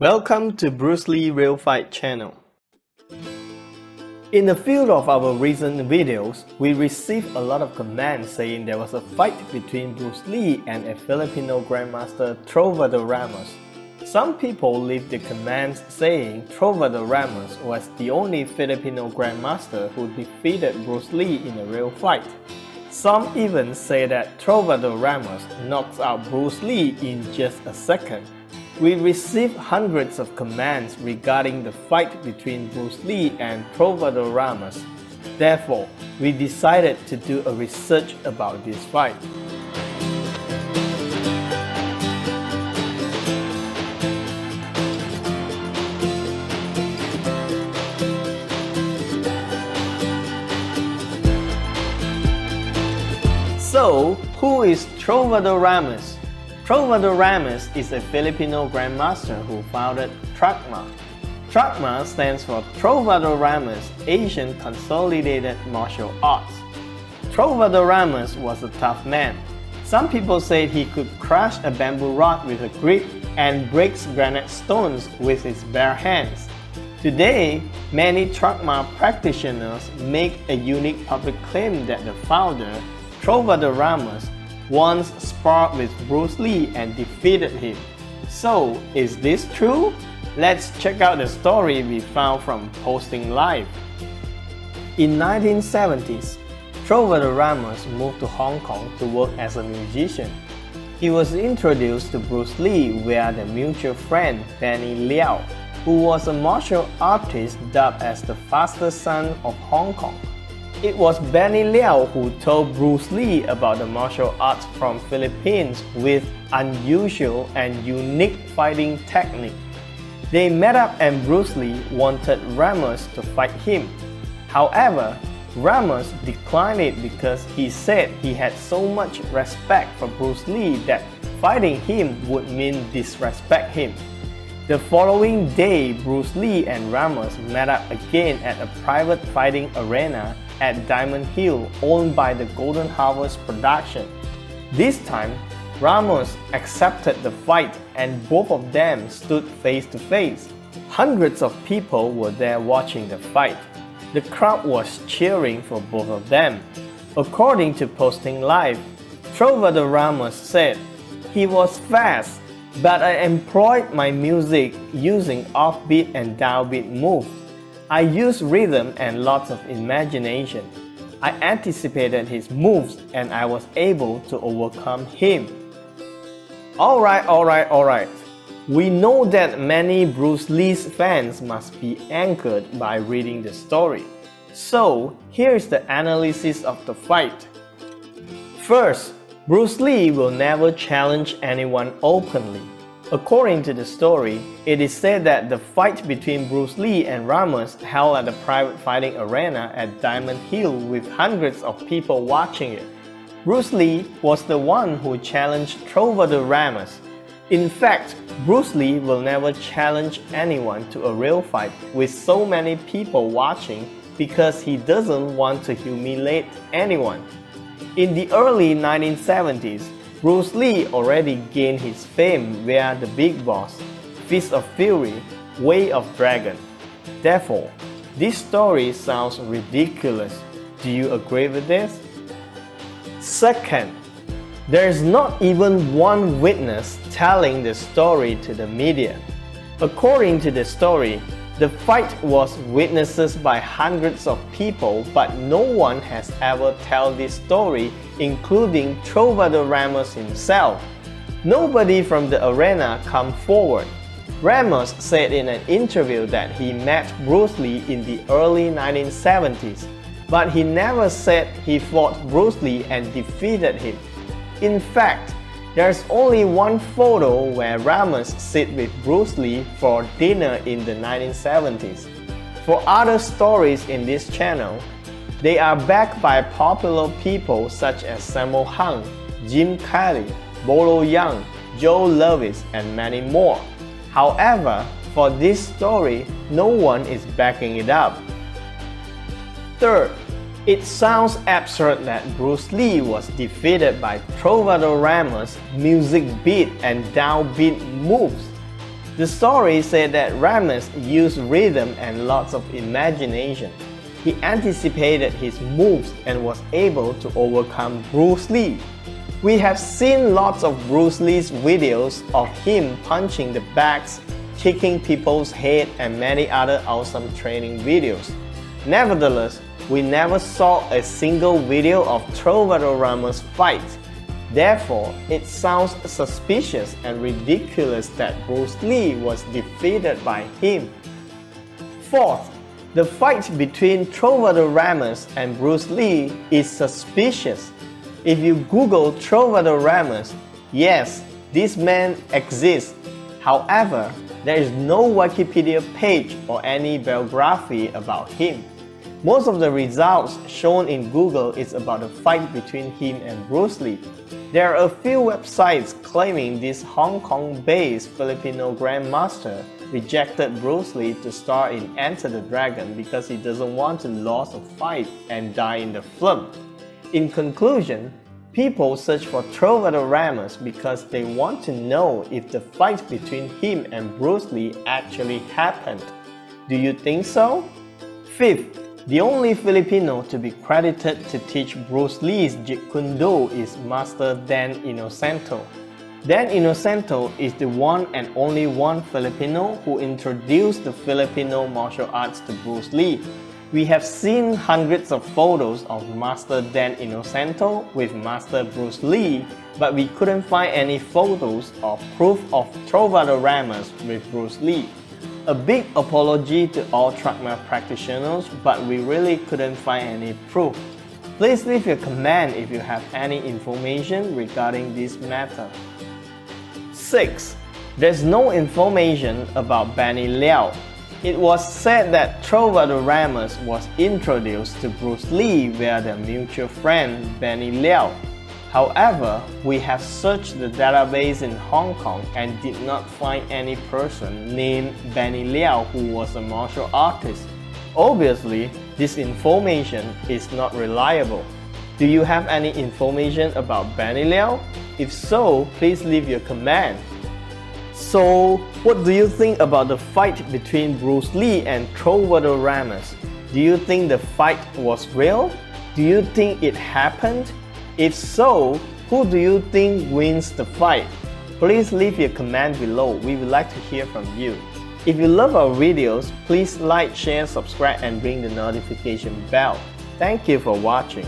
Welcome to Bruce Lee Real Fight channel. In the field of our recent videos, we received a lot of comments saying there was a fight between Bruce Lee and a Filipino Grandmaster Trovador Ramos. Some people leave the comments saying Trovador Ramos was the only Filipino Grandmaster who defeated Bruce Lee in a real fight. Some even say that Trovador Ramos knocks out Bruce Lee in just a second we received hundreds of commands regarding the fight between Bruce Lee and Trovador Ramos. Therefore, we decided to do a research about this fight. So, who is Trovador Ramos? Trovador Ramos is a Filipino grandmaster who founded TRACMA. TRACMA stands for Trovador Ramos Asian Consolidated Martial Arts. Trovador Ramos was a tough man. Some people said he could crush a bamboo rod with a grip and breaks granite stones with his bare hands. Today, many TRACMA practitioners make a unique public claim that the founder, Trovador Ramos, once sparred with Bruce Lee and defeated him. So, is this true? Let's check out the story we found from Posting Live. In 1970s, Trovador Ramos moved to Hong Kong to work as a musician. He was introduced to Bruce Lee via the mutual friend Benny Liao, who was a martial artist dubbed as the fastest son of Hong Kong. It was Benny Liao who told Bruce Lee about the martial arts from Philippines with unusual and unique fighting technique. They met up and Bruce Lee wanted Ramos to fight him. However, Ramos declined it because he said he had so much respect for Bruce Lee that fighting him would mean disrespect him. The following day, Bruce Lee and Ramos met up again at a private fighting arena at Diamond Hill owned by the Golden Harvest production. This time, Ramos accepted the fight and both of them stood face to face. Hundreds of people were there watching the fight. The crowd was cheering for both of them. According to Posting Live, Trovador Ramos said, He was fast, but I employed my music using offbeat and downbeat moves. I used rhythm and lots of imagination. I anticipated his moves and I was able to overcome him. Alright, alright, alright. We know that many Bruce Lee's fans must be anchored by reading the story. So, here is the analysis of the fight. First, Bruce Lee will never challenge anyone openly. According to the story, it is said that the fight between Bruce Lee and Ramos held at a private fighting arena at Diamond Hill with hundreds of people watching it. Bruce Lee was the one who challenged Trovador Ramos. In fact, Bruce Lee will never challenge anyone to a real fight with so many people watching because he doesn't want to humiliate anyone. In the early 1970s, Bruce Lee already gained his fame via The Big Boss, Fist of Fury, Way of Dragon. Therefore, this story sounds ridiculous. Do you agree with this? Second, there is not even one witness telling the story to the media. According to the story, the fight was witnessed by hundreds of people, but no one has ever told this story, including Trovador Ramos himself. Nobody from the arena come forward. Ramos said in an interview that he met Bruce Lee in the early 1970s, but he never said he fought Bruce Lee and defeated him. In fact, there's only one photo where Ramos sit with Bruce Lee for dinner in the 1970s. For other stories in this channel, they are backed by popular people such as Sammo Hung, Jim Kelly, Bolo Yeung, Joe Lewis, and many more. However, for this story, no one is backing it up. Third, it sounds absurd that Bruce Lee was defeated by Trovador Ramos' music beat and downbeat moves. The story said that Ramos used rhythm and lots of imagination. He anticipated his moves and was able to overcome Bruce Lee. We have seen lots of Bruce Lee's videos of him punching the bags, kicking people's head and many other awesome training videos. Nevertheless, we never saw a single video of Trovador Ramos fight. Therefore, it sounds suspicious and ridiculous that Bruce Lee was defeated by him. Fourth, the fight between Trovador Ramos and Bruce Lee is suspicious. If you Google Trovador Ramos, yes, this man exists. However, there is no Wikipedia page or any biography about him. Most of the results shown in Google is about the fight between him and Bruce Lee. There are a few websites claiming this Hong Kong-based Filipino Grandmaster rejected Bruce Lee to star in Enter the Dragon because he doesn't want to lose a fight and die in the film. In conclusion, people search for Trovador Ramos because they want to know if the fight between him and Bruce Lee actually happened. Do you think so? Fifth, the only Filipino to be credited to teach Bruce Lee's Jeet Kune Do is Master Dan Inosanto. Dan Inosanto is the one and only one Filipino who introduced the Filipino martial arts to Bruce Lee. We have seen hundreds of photos of Master Dan Inosanto with Master Bruce Lee, but we couldn't find any photos or proof of Trovador Ramos with Bruce Lee. A big apology to all TRACMA practitioners, but we really couldn't find any proof. Please leave your comment if you have any information regarding this matter. 6. There's no information about Benny Liao. It was said that Trovador was introduced to Bruce Lee via their mutual friend Benny Liao. However, we have searched the database in Hong Kong and did not find any person named Benny Liao who was a martial artist. Obviously, this information is not reliable. Do you have any information about Benny Liao? If so, please leave your comment. So, what do you think about the fight between Bruce Lee and Trovador Ramos? Do you think the fight was real? Do you think it happened? If so, who do you think wins the fight? Please leave your comment below, we would like to hear from you. If you love our videos, please like, share, subscribe and ring the notification bell. Thank you for watching.